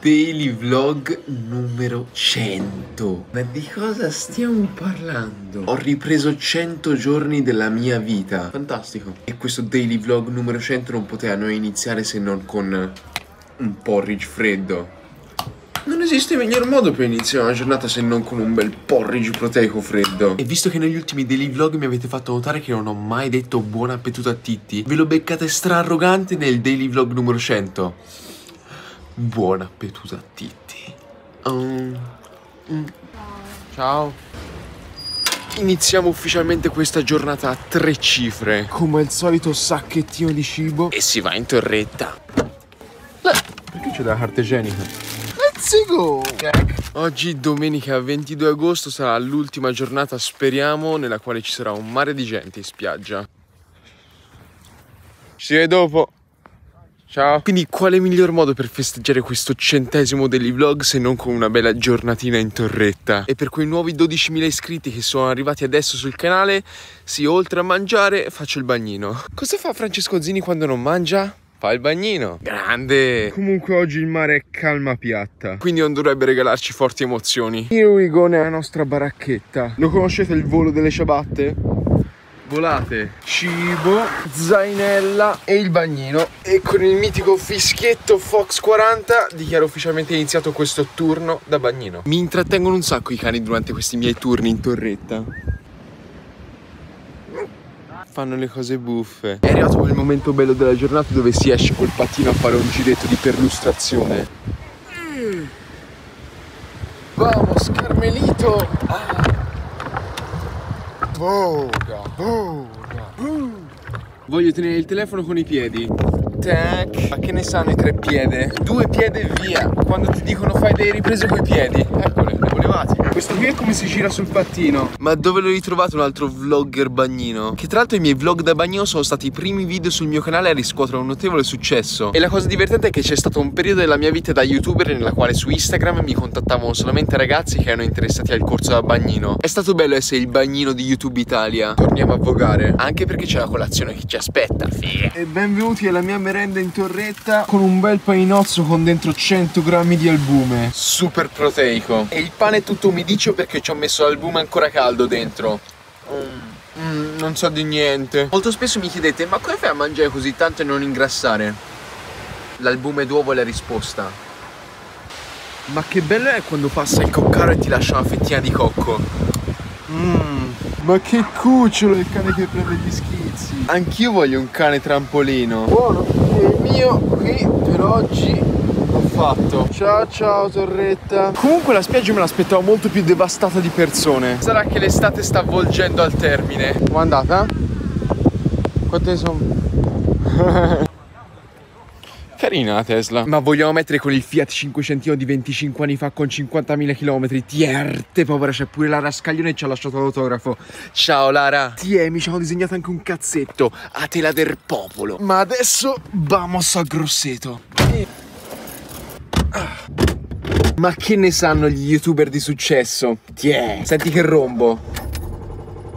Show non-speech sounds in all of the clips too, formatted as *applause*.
Daily vlog numero 100. Ma di cosa stiamo parlando? Ho ripreso 100 giorni della mia vita. Fantastico. E questo daily vlog numero 100 non poteva iniziare se non con un porridge freddo. Non esiste miglior modo per iniziare una giornata se non con un bel porridge proteico freddo. E visto che negli ultimi daily vlog mi avete fatto notare che non ho mai detto buon appetito a Titti, ve lo beccate stra arrogante nel daily vlog numero 100. Buon appetito a Titti. Um, mm. Ciao. Iniziamo ufficialmente questa giornata a tre cifre. Come al solito sacchettino di cibo. E si va in torretta. Perché c'è la carta igienica? Let's go! Oggi domenica 22 agosto sarà l'ultima giornata, speriamo, nella quale ci sarà un mare di gente in spiaggia. Ci vede dopo. Ciao. Quindi quale miglior modo per festeggiare questo centesimo degli vlog se non con una bella giornatina in torretta? E per quei nuovi 12.000 iscritti che sono arrivati adesso sul canale, sì, oltre a mangiare, faccio il bagnino. Cosa fa Francesco Zini quando non mangia? Fa il bagnino. Grande. Comunque oggi il mare è calma piatta. Quindi non dovrebbe regalarci forti emozioni. Here we go nella nostra baracchetta. Lo conoscete il volo delle ciabatte? volate, cibo, zainella e il bagnino e con il mitico fischietto Fox 40 dichiaro ufficialmente iniziato questo turno da bagnino. Mi intrattengono un sacco i cani durante questi miei turni in torretta. Fanno le cose buffe. È arrivato quel momento bello della giornata dove si esce col pattino a fare un giretto di perlustrazione. Mm. Vamos, Carmelito! Ah. Voga, voga. Voglio tenere il telefono con i piedi. Tac. Ma che ne sanno i tre piede? Due piede e via. Quando ti dicono fai delle riprese coi piedi. Eccole, le volevate. Questo qui è come si gira sul pattino. Ma dove l'ho ritrovato un altro vlogger bagnino? Che tra l'altro i miei vlog da bagnino sono stati i primi video sul mio canale a riscuotere un notevole successo. E la cosa divertente è che c'è stato un periodo della mia vita da youtuber nella quale su Instagram mi contattavano solamente ragazzi che erano interessati al corso da bagnino. È stato bello essere il bagnino di YouTube Italia. Torniamo a vogare. Anche perché c'è la colazione che ci aspetta, fie. E benvenuti alla mia merenda in torretta con un bel paninozzo con dentro 100 grammi di albume. Super proteico. E il pane è tutto umidiccio perché ci ho messo l'albume ancora caldo dentro. Mm, mm, non so di niente. Molto spesso mi chiedete, ma come fai a mangiare così tanto e non ingrassare? L'albume d'uovo è la risposta. Ma che bello è quando passa il coccaro e ti lascia una fettina di cocco. Mmm, ma che cucciolo il cane che prende gli schizzi. Anch'io voglio un cane trampolino. Buono, il mio qui per oggi l'ho fatto. Ciao ciao torretta. Comunque la spiaggia me l'aspettavo molto più devastata di persone. Sarà che l'estate sta avvolgendo al termine. Come è andata? Quante sono? *laughs* Carina la Tesla. Ma vogliamo mettere con il Fiat 500 di 25 anni fa con 50.000 km. Tierte, povera, c'è pure Lara Scaglione e ci ha lasciato l'autografo. Ciao Lara. Tiè, mi ci hanno disegnato anche un cazzetto. A tela del popolo. Ma adesso vamos a Grosseto. Ah. Ma che ne sanno gli youtuber di successo? Tiè, senti che rombo.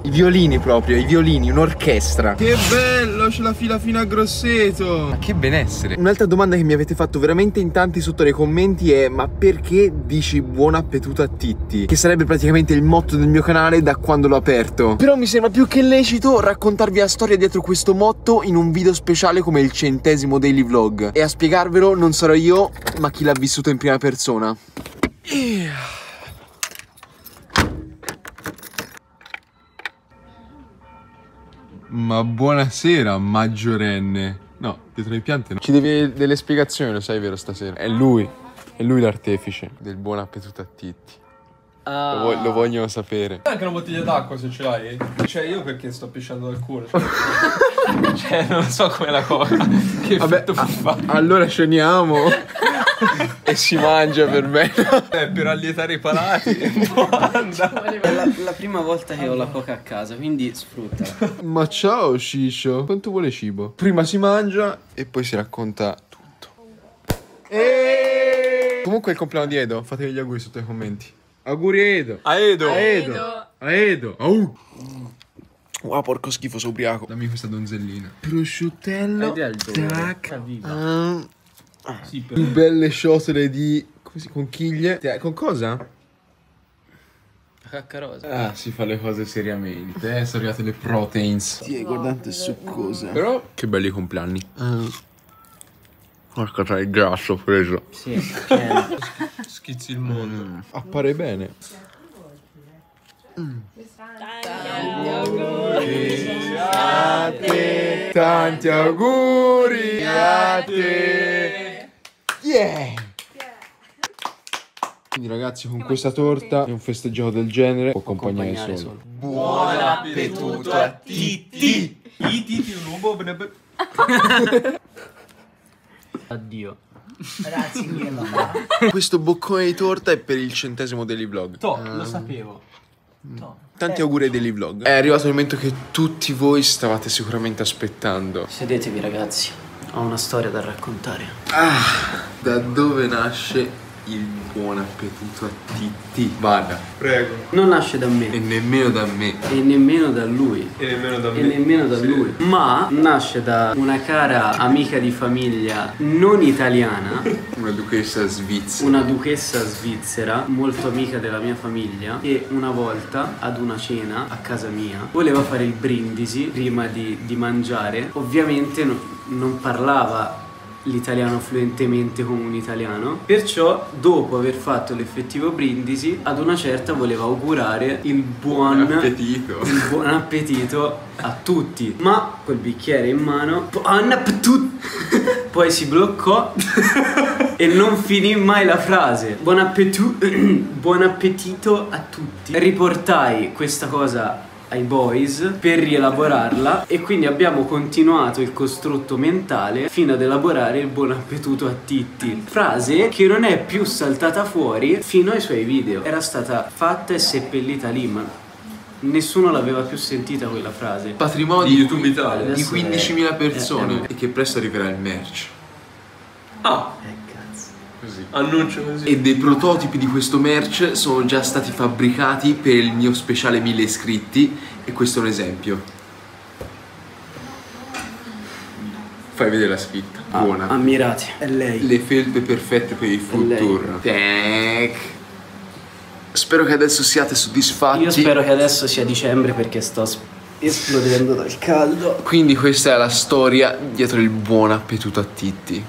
I violini proprio, i violini, un'orchestra. Che bello, c'è la fila fino a Grosseto. Ma che benessere. Un'altra domanda che mi avete fatto veramente in tanti sotto nei commenti è ma perché dici buon appetito a Titti? Che sarebbe praticamente il motto del mio canale da quando l'ho aperto. Però mi sembra più che lecito raccontarvi la storia dietro questo motto in un video speciale come il centesimo daily vlog. E a spiegarvelo non sarò io, ma chi l'ha vissuto in prima persona. Yeah. Ma buonasera, maggiorenne. No, dietro le piante no. Ci devi delle spiegazioni, lo sai vero stasera? È lui, è lui l'artefice del buon appetito a Titti. Ah. Lo, vo- lo, vogliono sapere. Anche una bottiglia d'acqua se ce l'hai. Cioè, io perché sto pisciando dal culo. Cioè, *laughs* cioè non so come la cosa. Che Vabbè, effetto fare. Allora sceniamo. *laughs* e si mangia per me. Eh, per allietare i palati. *laughs* è la, la, prima volta che ho la coca a casa, quindi sfruttala. Ma ciao Sciscio. Quanto vuole cibo? Prima si mangia e poi si racconta tutto. E... Comunque è il compleanno di Edo. Fatevi gli auguri sotto i commenti. Auguri Edo. A Edo. A Edo. A Edo. Au. Wow, porco schifo, sono ubriaco. Dammi questa donzellina. Dolore. Tac. Viva. Ah, Sì, per... più belle ciotole di conchiglie. Con cosa? Caccarosa. Ah, si fa le cose seriamente. Eh, sono arrivate le proteins. Sì, guardate succosa. Però che belli compleanni. Porca tra il grasso preso. Sì, schizzi il mondo. Appare bene. A te, tanti auguri a te. Yeah! Quindi ragazzi con questa torta e un festeggiato del genere può accompagnare solo. solo. Buon appetito a Titti! I Titti lupo *laughs* Addio. Grazie mille. *laughs* Questo boccone di torta è per il centesimo degli vlog. To, lo sapevo. To. Tanti auguri ai daily vlog. È arrivato il momento che tutti voi stavate sicuramente aspettando. Sedetevi ragazzi, ho una storia da raccontare. Da dove nasce il buon appetito a Titti? Vada. Prego. Non nasce da E me nemmeno da me. e nemmeno da lui. E nemmeno da me. E nemmeno da Sì. lui, ma nasce da una cara amica di famiglia non italiana, *laughs* Una duchessa svizzera. una duchessa svizzera, molto amica della mia famiglia, che una volta ad una cena a casa mia voleva fare il brindisi prima di, di mangiare. Ovviamente no- non parlava l'italiano fluentemente come un italiano, perciò dopo aver fatto l'effettivo brindisi, ad una certa voleva augurare il buon appetito. il buon appetito a tutti. Ma col bicchiere in mano! Poi si bloccò e non finì mai la frase. Buon appetito, *clears throat* buon appetito a tutti. Riportai questa cosa ai boys per rielaborarla e quindi abbiamo continuato il costrutto mentale fino ad elaborare il buon appetito a Titti. Frase che non è più saltata fuori fino ai suoi video. Era stata fatta e seppellita lì, ma nessuno l'aveva più sentita quella frase. Patrimonio Di YouTube Italia. di Adesso è- 15.000 persone. è- è- E che presto arriverà il merch. Ah, Eh cazzo. Così. annuncio così. E dei prototipi di questo merch sono già stati fabbricati per il mio speciale 1000 iscritti e questo è un esempio. Fai vedere la scritta. Buona. Ammirati. È lei. Le felpe perfette per il food lei. tour. Spero che adesso siate soddisfatti. Io spero che adesso sia dicembre perché sto esplodendo dal caldo. Quindi questa è la storia dietro il buon appetito a Titti.